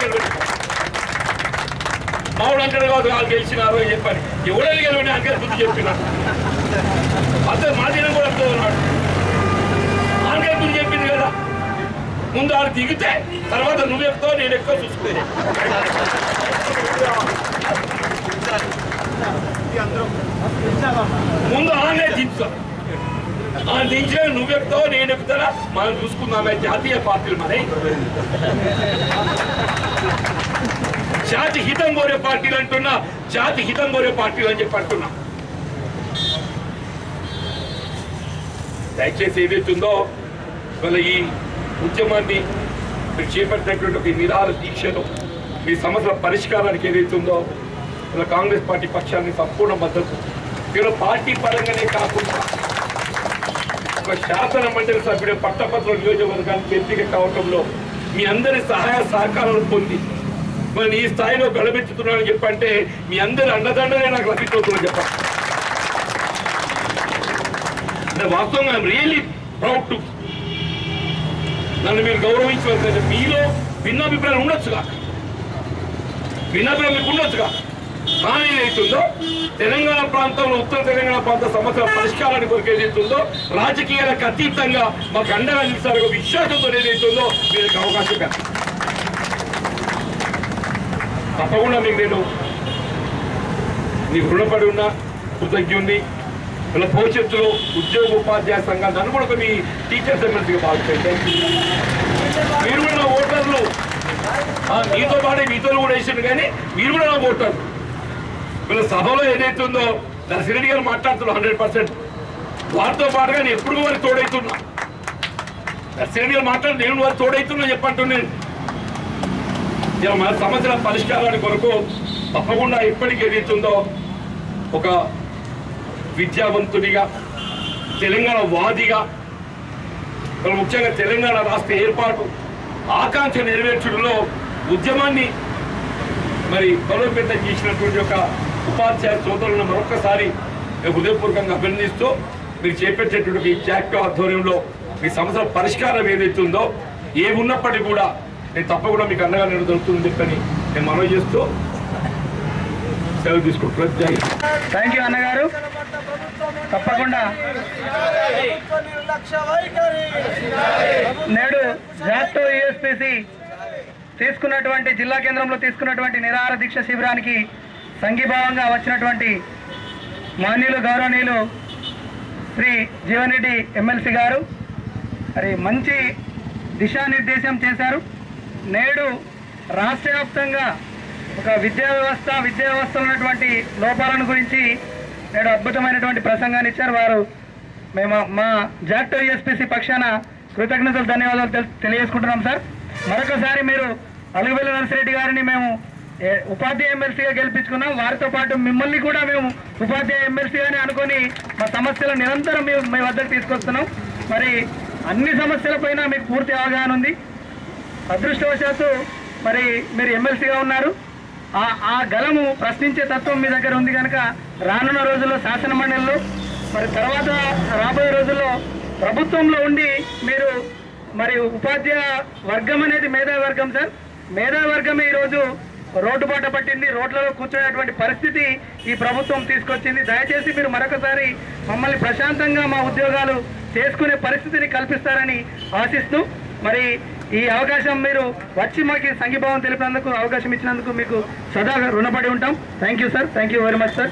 గెలవండి మావుడు అంటాడు కాదు వాళ్ళు గెలిచినారు అని చెప్పని. ఎవడని గెలవండి అంకే బుద్ధి చెప్పిన. అతను మా దినం కూడా అర్థం ఉన్నాడు ఆంకే బుద్ధి చెప్పింది కదా. ముందు ఆడు దిగితే తర్వాత నువ్వు ఎక్కుతావు నేను ఎక్కువ చూసుకునే ముందు ఆనే దించుతా ఆ దించిన నువ్వు ఎక్కుతావు నేను ఎక్కుతారా మనం చూసుకుందామే జాతీయ పార్టీలు మరి. జాతి హితం కోరే పార్టీలు అంటున్నా జాతి హితం కోరే పార్టీలు అని చెప్పి అంటున్నా. దయచేసి ఏదైతుందో వాళ్ళ ఈ ఉద్యమాన్ని మీరు చేపట్టినటువంటి ఒక నిరాహార దీక్షలో మీ సమస్యల పరిష్కారానికి ఏదైతుందో ఇలా కాంగ్రెస్ పార్టీ పక్షాన్ని సంపూర్ణ మద్దతు. మీరు పార్టీ పరంగానే కాకుండా ఒక శాసన మండలి సభ్యుడు పట్టపత్ర నియోజకవర్గానికి ఎంపిక కావడంలో మీ అందరి సహాయ సహకారాలు పొంది మిమ్మల్ని ఈ స్థాయిలో గడబెత్తుతున్నానని చెప్పంటే మీ అందరి అండదండనే నాకు లభించవుతుందని చెప్పండి అంటే వాస్తవంగా ఐఎమ్ రియల్లీ ప్రౌడ్ టు నన్ను మీరు గౌరవించవలసిన మీలో భిన్నాభిప్రాయాలు ఉండొచ్చుగా భిన్నాభిప్రాయం మీకు ఉండొచ్చుగా కానీ ఏదైతుందో తెలంగాణ ప్రాంతంలో ఉత్తర తెలంగాణ ప్రాంత సమస్యల పరిష్కారానికి కొరకు ఏదైతుందో రాజకీయాలకు అతీతంగా మాకు అండగా నిలిచారు విశ్వాసంతో ఏదైతుందో మీకు అవకాశం కలిగింది తప్పకుండా మీకు నేను నీకు రుణపడి ఉన్నా కృతజ్ఞుణ్ణి. ఇలా భవిష్యత్తులో ఉద్యోగ ఉపాధ్యాయ సంఘాలు నన్ను కూడా మీ టీచర్స్ ఎమ్మెల్సీగా భావిస్తాయి. మీరు కూడా నా ఓటర్లు. మీతో పాటు మీతో కూడా వేసిండు కానీ మీరు కూడా నా ఓటర్లు వీళ్ళ సభలో ఏదైతే ఉందో నర్సిరెడ్డి గారు మాట్లాడుతున్నారు హండ్రెడ్ పర్సెంట్. వారితో పాటుగా నేను ఎప్పుడు వారికి తోడైతున్నా. నర్సిరెడ్డి గారు మాట్లాడు నేను వారు తోడైతున్నా చెప్పంటున్నాను. మన సమస్యల పరిష్కారాన్ని కొరకు తప్పకుండా ఇప్పటికి ఏదైతుందో ఒక విద్యావంతుడిగా తెలంగాణ వాదిగా మరి ముఖ్యంగా తెలంగాణ రాష్ట్ర ఏర్పాటు ఆకాంక్ష నెరవేర్చడంలో ఉద్యమాన్ని మరి బలోపేతం చేసినటువంటి ఒక ఉపాధ్యాయ సోదరులను మరొకసారి హృదయపూర్వకంగా అభినందిస్తూ మీరు చేపట్టేటువంటి ఈ జాక్టో ఆధ్వర్యంలో మీ సమస్యల పరిష్కారం ఏదైతుందో ఏమున్నప్పటికీ కూడా నేను తప్పకుండా మీకు అండగా నేను దొరుకుతుంది చెప్పని నేను మనవి చేస్తూ సెలవు తీసుకుంటున్నాను జై థ్యాంక్ యూ అన్నగారు. తప్పకుండా. నేడు జాక్టో యూఎస్పిసి తీసుకున్నటువంటి జిల్లా కేంద్రంలో తీసుకున్నటువంటి నిరాహార దీక్ష శిబిరానికి సంఘీభావంగా వచ్చినటువంటి మాన్యులు గౌరవనీయులు శ్రీ జీవన్రెడ్డి ఎమ్మెల్సీ గారు. మరి మంచి దిశానిర్దేశం చేశారు. నేడు రాష్ట్ర వ్యాప్తంగా ఒక విద్యా వ్యవస్థ విద్యా వ్యవస్థలో ఉన్నటువంటి లోపాలను గురించి నేడు అద్భుతమైనటువంటి ప్రసంగాన్ని ఇచ్చారు. వారు మేము మా జాక్టో ఎస్పీసీ పక్షాన కృతజ్ఞతలు ధన్యవాదాలు తెలియజేసుకుంటున్నాం సార్. మరొకసారి మీరు అలుగుబెల్లి నరసిరెడ్డి గారిని మేము ఉపాధ్యాయ ఎమ్మెల్సీగా గెలిపించుకున్నాం. వారితో పాటు మిమ్మల్ని కూడా మేము ఉపాధ్యాయ ఎమ్మెల్సీగానే అనుకొని మా సమస్యలు నిరంతరం మేము మీ వద్దకు తీసుకొస్తున్నాం. మరి అన్ని సమస్యలపైన మీకు పూర్తి అవగాహన ఉంది. అదృష్టవశాత్తు మరి మీరు ఎమ్మెల్సీగా ఉన్నారు. ఆ ఆ గలము ప్రశ్నించే తత్వం మీ దగ్గర ఉంది కనుక రానున్న రోజుల్లో శాసన మండలిలో మరి తర్వాత రాబోయే రోజుల్లో ప్రభుత్వంలో ఉండి మీరు మరి ఉపాధ్యాయ వర్గం అనేది మేధావర్గం సార్. మేధావర్గం ఈరోజు రోడ్డు బాట పట్టింది రోడ్లలో కూర్చునేటువంటి పరిస్థితి ఈ ప్రభుత్వం తీసుకొచ్చింది. దయచేసి మీరు మరొకసారి మమ్మల్ని ప్రశాంతంగా మా ఉద్యోగాలు చేసుకునే పరిస్థితిని కల్పిస్తారని ఆశిస్తూ మరి ఈ అవకాశం మీరు వచ్చి మాకు సంఘీభావం తెలిపినందుకు అవకాశం ఇచ్చినందుకు మీకు సదా రుణపడి ఉంటాం. Thank you sir thank you very much sir